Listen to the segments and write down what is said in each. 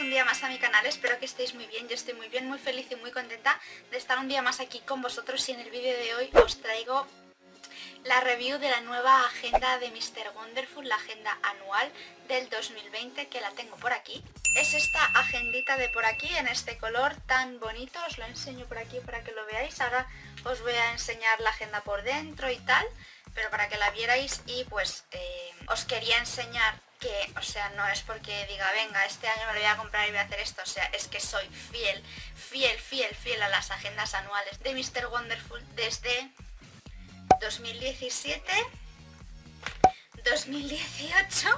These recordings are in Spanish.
un día más a mi canal, espero que estéis muy bien, yo estoy muy bien, muy feliz y muy contenta de estar un día más aquí con vosotros. Y en el vídeo de hoy os traigo la review de la nueva agenda de Mr. Wonderful, la agenda anual del 2020 que la tengo por aquí. Es esta agendita de por aquí en este color tan bonito, os lo enseño por aquí para que lo veáis, ahora os voy a enseñar la agenda por dentro y tal, pero para que la vierais. Y pues eh, os quería enseñar que, o sea, no es porque diga, venga, este año me lo voy a comprar y voy a hacer esto, o sea, es que soy fiel, fiel, fiel, fiel a las agendas anuales de Mr. Wonderful desde 2017, 2018,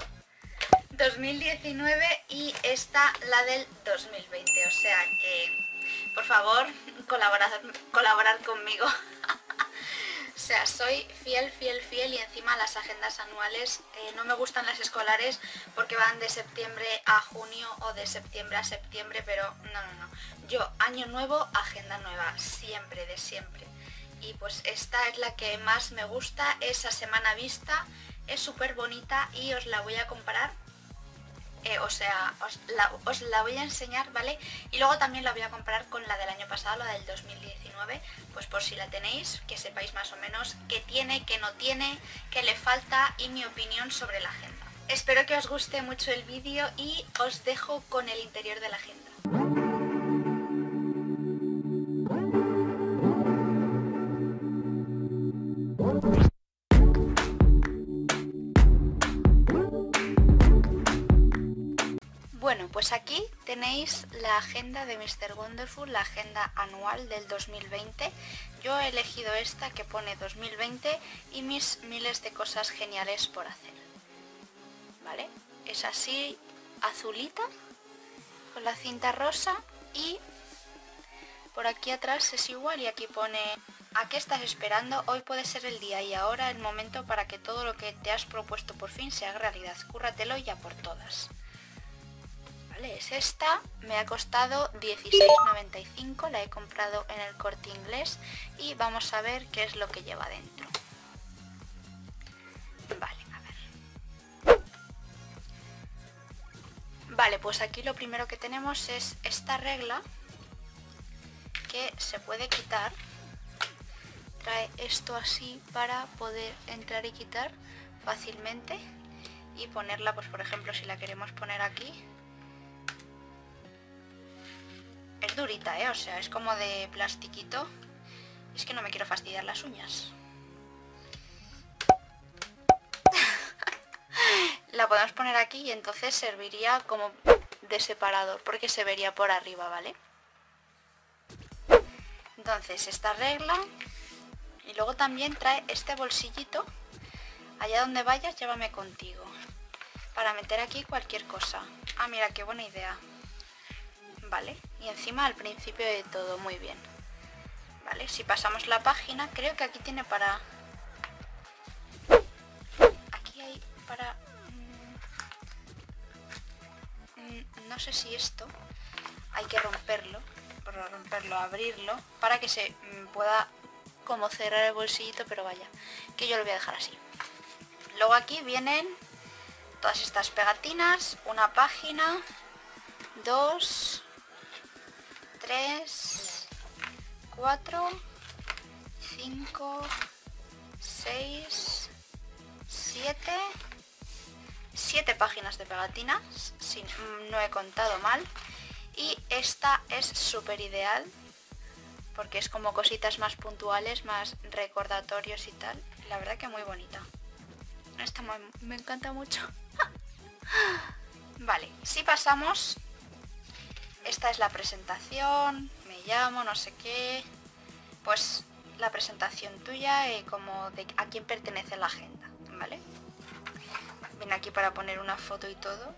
2019 y esta la del 2020, o sea que, por favor, colaborar, colaborar conmigo. O sea, soy fiel, fiel, fiel y encima las agendas anuales eh, no me gustan las escolares porque van de septiembre a junio o de septiembre a septiembre, pero no, no, no. Yo, año nuevo, agenda nueva, siempre, de siempre. Y pues esta es la que más me gusta, esa semana vista, es súper bonita y os la voy a comparar eh, o sea, os la, voy a enseñar, ¿vale? Y luego también la voy a comparar con la del año pasado, la del 2019, pues por si la tenéis, que sepáis más o menos qué tiene, qué no tiene, qué le falta y mi opinión sobre la agenda. Espero que os guste mucho el vídeo y os dejo con el interior de la agenda. Aquí tenéis la agenda de Mr. Wonderful, la agenda anual del 2020. Yo he elegido esta que pone 2020 y mis miles de cosas geniales por hacer. ¿Vale? Es así, azulita, con la cinta rosa y por aquí atrás es igual y aquí pone ¿A qué estás esperando? Hoy puede ser el día y ahora el momento para que todo lo que te has propuesto por fin sea realidad. Cúrratelo ya por todas es esta, me ha costado 16,95, la he comprado en el corte inglés y vamos a ver qué es lo que lleva dentro. Vale, a ver. Vale, pues aquí lo primero que tenemos es esta regla que se puede quitar. Trae esto así para poder entrar y quitar fácilmente y ponerla, pues por ejemplo, si la queremos poner aquí, durita, ¿eh? O sea, es como de plastiquito. Es que no me quiero fastidiar las uñas. la podemos poner aquí y entonces serviría como de separador porque se vería por arriba, ¿vale? Entonces, esta regla y luego también trae este bolsillito. Allá donde vayas, llévame contigo. Para meter aquí cualquier cosa. Ah, mira, qué buena idea. Vale, y encima al principio de todo, muy bien. Vale, si pasamos la página, creo que aquí tiene para... Aquí hay para... Mm, mm, no sé si esto hay que romperlo, para romperlo, abrirlo, para que se mm, pueda como cerrar el bolsillito, pero vaya, que yo lo voy a dejar así. Luego aquí vienen todas estas pegatinas, una página, dos, 3, 4, 5, 6, 7, 7 páginas de pegatinas, si no he contado mal. Y esta es súper ideal porque es como cositas más puntuales, más recordatorios y tal. La verdad que muy bonita. Esta me encanta mucho. vale, si pasamos esta es la presentación, me llamo, no sé qué, pues la presentación tuya y como de a quién pertenece la agenda, ¿vale? Viene aquí para poner una foto y todo.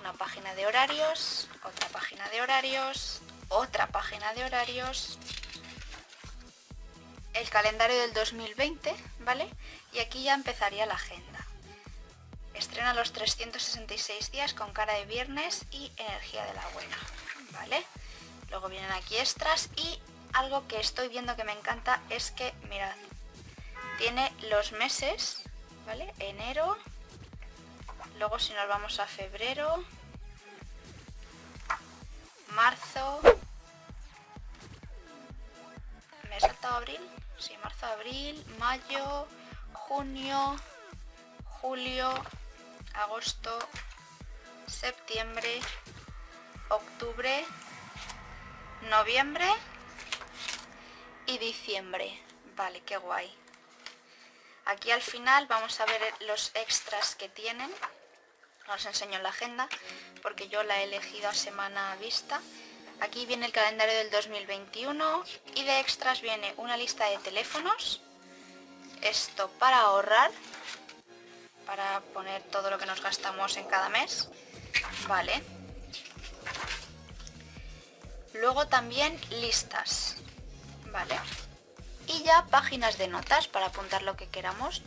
Una página de horarios, otra página de horarios, otra página de horarios, el calendario del 2020, ¿vale? Y aquí ya empezaría la agenda. Estrena los 366 días con cara de viernes y energía de la buena, ¿vale? Luego vienen aquí extras y algo que estoy viendo que me encanta es que, mirad, tiene los meses, ¿vale? Enero, Luego si nos vamos a febrero, marzo, ¿me he saltado abril? Sí, marzo, abril, mayo, junio, julio, agosto, septiembre, octubre, noviembre y diciembre. Vale, qué guay. Aquí al final vamos a ver los extras que tienen. Os enseño la agenda porque yo la he elegido a semana vista. Aquí viene el calendario del 2021 y de extras viene una lista de teléfonos. Esto para ahorrar, para poner todo lo que nos gastamos en cada mes. Vale. Luego también listas. Vale. Y ya páginas de notas para apuntar lo que queramos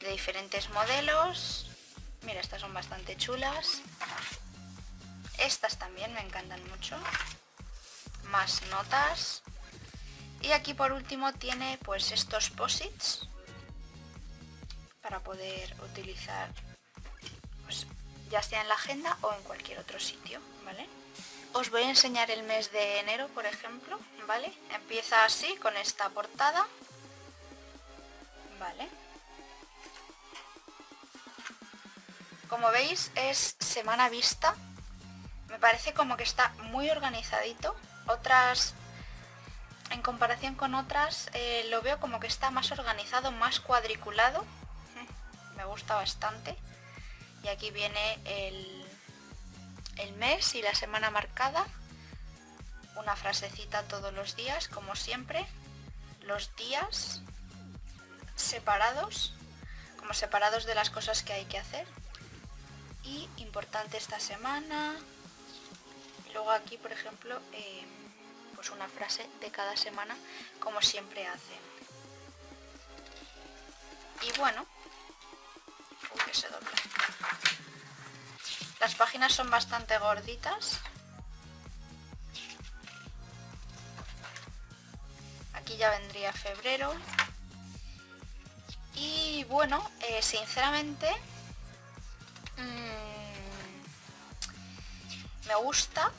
de diferentes modelos. Mira, estas son bastante chulas. Estas también me encantan mucho. Más notas. Y aquí por último tiene pues estos posits para poder utilizar pues, ya sea en la agenda o en cualquier otro sitio, ¿vale? Os voy a enseñar el mes de enero, por ejemplo, ¿vale? Empieza así, con esta portada. Vale. Como veis, es semana vista. Me parece como que está muy organizadito. Otras, en comparación con otras, eh, lo veo como que está más organizado, más cuadriculado. Me gusta bastante. Y aquí viene el el mes y la semana marcada, una frasecita todos los días, como siempre, los días separados, como separados de las cosas que hay que hacer. Y importante esta semana. luego aquí, por ejemplo, eh, pues una frase de cada semana, como siempre hacen. Y bueno, Las páginas son bastante gorditas. Aquí ya vendría febrero. Y bueno, eh, sinceramente mm, me gusta.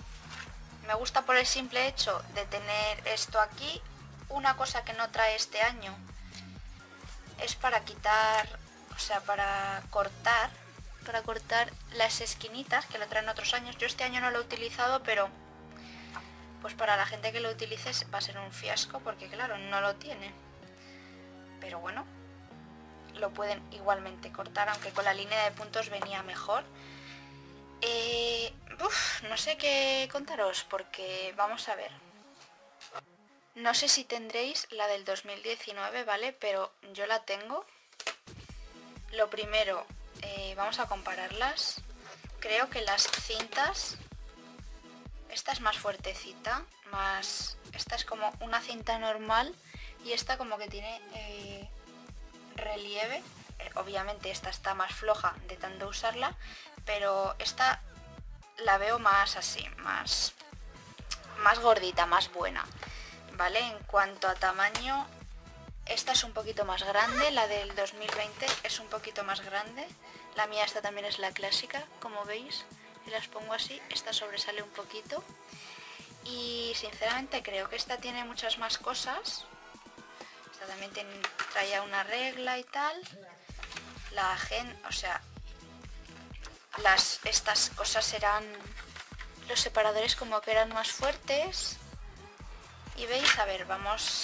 Me gusta por el simple hecho de tener esto aquí. Una cosa que no trae este año es para quitar, sea, para cortar para cortar las esquinitas que lo traen otros años. Yo este año no lo he utilizado, pero pues para la gente que lo utilice va a ser un fiasco porque claro, no lo tiene. Pero bueno, lo pueden igualmente cortar, aunque con la línea de puntos venía mejor. Eh, no sé qué contaros porque vamos a ver. No sé si tendréis la del 2019, ¿vale? Pero yo la tengo. Lo primero, eh, vamos a compararlas. Creo que las cintas, esta es más fuertecita, más, esta es como una cinta normal y esta como que tiene eh, relieve. Eh, obviamente esta está más floja de tanto usarla, pero esta la veo más así, más, más gordita, más buena. ¿Vale? En cuanto a tamaño, esta es un poquito más grande, la del 2020 es un poquito más grande. La mía esta también es la clásica, como veis. Si las pongo así, esta sobresale un poquito. Y sinceramente creo que esta tiene muchas más cosas. Esta también traía una regla y tal. La agenda, o sea, las, estas cosas eran... Los separadores como que eran más fuertes. Y veis, a ver, vamos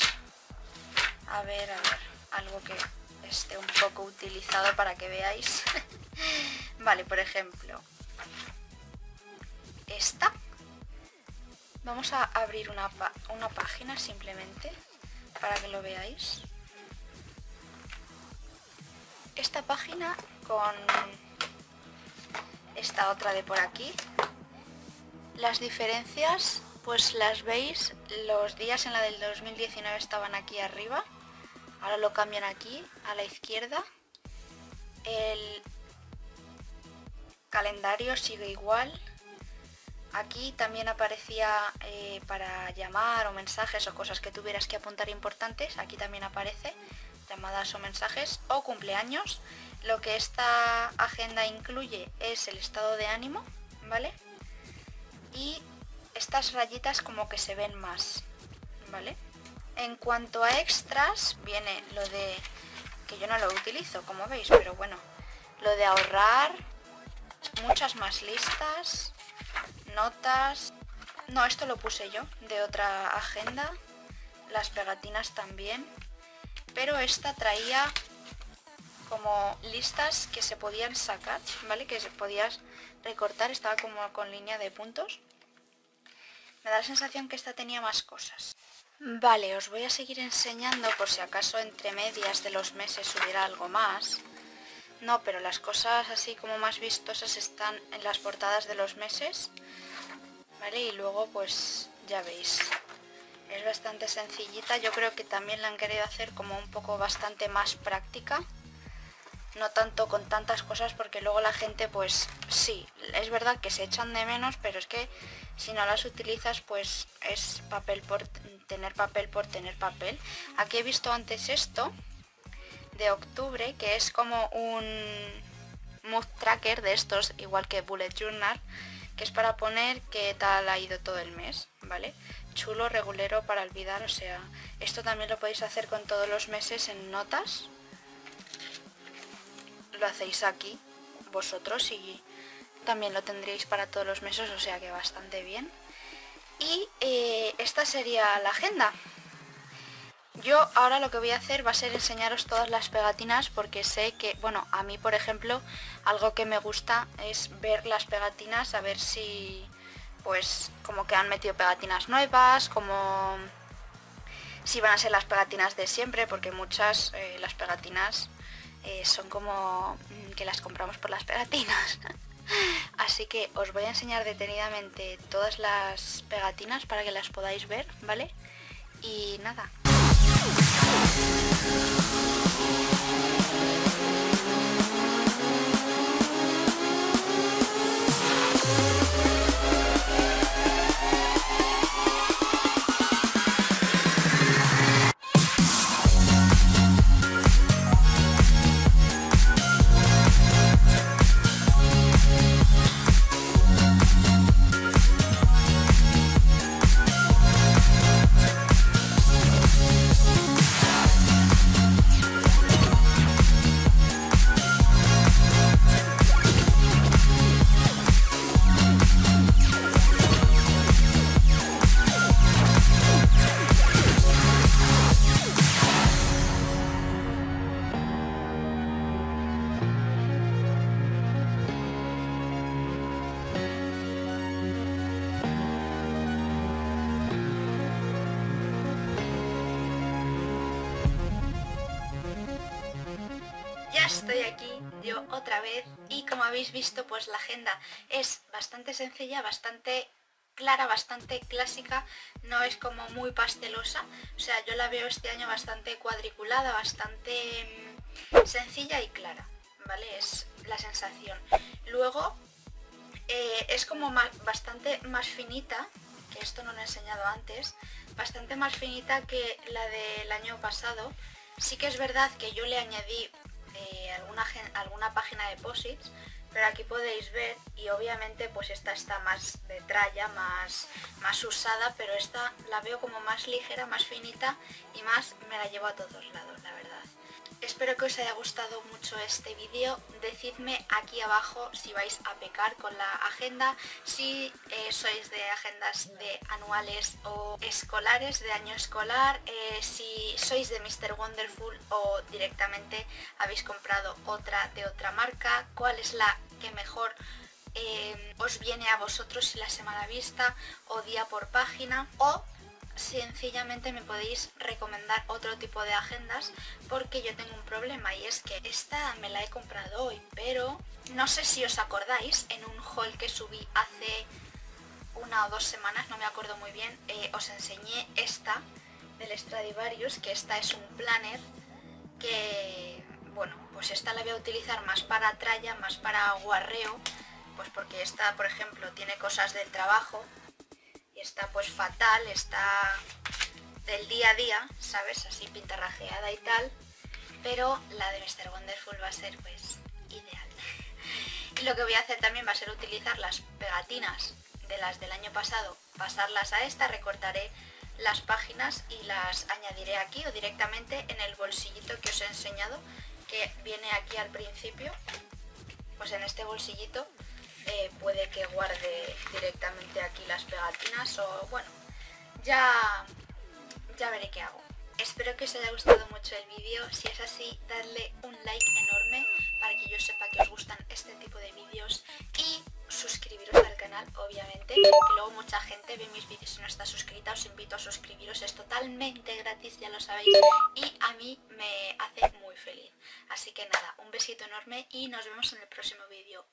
a ver, a ver, algo que esté un poco utilizado para que veáis. vale, por ejemplo, esta. Vamos a abrir una, una página simplemente para que lo veáis. Esta página con esta otra de por aquí. Las diferencias pues las veis, los días en la del 2019 estaban aquí arriba ahora lo cambian aquí a la izquierda el calendario sigue igual aquí también aparecía eh, para llamar o mensajes o cosas que tuvieras que apuntar importantes aquí también aparece llamadas o mensajes o cumpleaños. Lo que esta agenda incluye es el estado de ánimo, ¿vale? Y estas rayitas como que se ven más, ¿vale? En cuanto a extras, viene lo de, que yo no lo utilizo, como veis, pero bueno, lo de ahorrar, muchas más listas, notas... No, esto lo puse yo, de otra agenda, las pegatinas también, pero esta traía como listas que se podían sacar, ¿vale? Que se podías recortar, estaba como con línea de puntos. Me da la sensación que esta tenía más cosas. Vale, os voy a seguir enseñando por si acaso entre medias de los meses hubiera algo más. No, pero las cosas así como más vistosas están en las portadas de los meses. Vale, y luego pues ya veis. Es bastante sencillita, yo creo que también la han querido hacer como un poco bastante más práctica. No tanto con tantas cosas porque luego la gente pues sí, es verdad que se echan de menos, pero es que si no las utilizas pues es papel por tener papel por tener papel. Aquí he visto antes esto de octubre que es como un mood tracker de estos igual que bullet journal que es para poner qué tal ha ido todo el mes, ¿vale? Chulo, regulero para olvidar, o sea, esto también lo podéis hacer con todos los meses en notas. Lo hacéis aquí vosotros y también lo tendríais para todos los meses, o sea que bastante bien. Y eh, esta sería la agenda. Yo ahora lo que voy a hacer va a ser enseñaros todas las pegatinas porque sé que, bueno, a mí por ejemplo, algo que me gusta es ver las pegatinas, a ver si, pues, como que han metido pegatinas nuevas, como si van a ser las pegatinas de siempre, porque muchas, eh, las pegatinas eh, son como mm, que las compramos por las pegatinas. Así que os voy a enseñar detenidamente todas las pegatinas para que las podáis ver, ¿vale? Y nada. Otra vez y como habéis visto pues la agenda es bastante sencilla, bastante clara, bastante clásica, no es como muy pastelosa, o sea yo la veo este año bastante cuadriculada, bastante mm, sencilla y clara, ¿vale? Es la sensación. Luego eh, es como bastante más finita, que esto no lo he enseñado antes, bastante más finita que la del año pasado. Sí que es verdad que yo le añadí eh, alguna, alguna página de posits, pero aquí podéis ver y obviamente pues esta está más de tralla, más, más usada, pero esta la veo como más ligera, más finita y más me la llevo a todos lados, la verdad. Espero que os haya gustado mucho este vídeo. Decidme aquí abajo si vais a pecar con la agenda, si eh, sois de agendas de anuales o escolares, de año escolar, eh, si sois de Mr. Wonderful o directamente habéis comprado otra de otra marca, cuál es la que mejor eh, os viene a vosotros si la semana vista o día por página o sencillamente me podéis recomendar otro tipo de agendas porque yo tengo un problema y es que esta me la he comprado hoy, pero no sé si os acordáis, en un haul que subí hace una o dos semanas, no me acuerdo muy bien, eh, os enseñé esta del Stradivarius, que esta es un planner que, bueno, pues esta la voy a utilizar más para tralla, más para guarreo, pues porque esta, por ejemplo, tiene cosas del trabajo está pues fatal, está del día a día, ¿sabes? Así pintarrajeada y tal. pero la de Mr. Wonderful va a ser pues ideal. Y lo que voy a hacer también va a ser utilizar las pegatinas de las del año pasado, pasarlas a esta, recortaré las páginas y las añadiré aquí o directamente en el bolsillito que os he enseñado que viene aquí al principio pues en este bolsillito eh, puede que directamente aquí las pegatinas o bueno ya ya veré qué hago espero que os haya gustado mucho el vídeo si es así dadle un like enorme para que yo sepa que os gustan este tipo de vídeos y suscribiros al canal, obviamente, que luego mucha gente ve mis vídeos y no está suscrita, os invito a suscribiros, es totalmente gratis, ya lo sabéis, y a mí me hace muy feliz. Así que nada, un besito enorme y nos vemos en el próximo vídeo.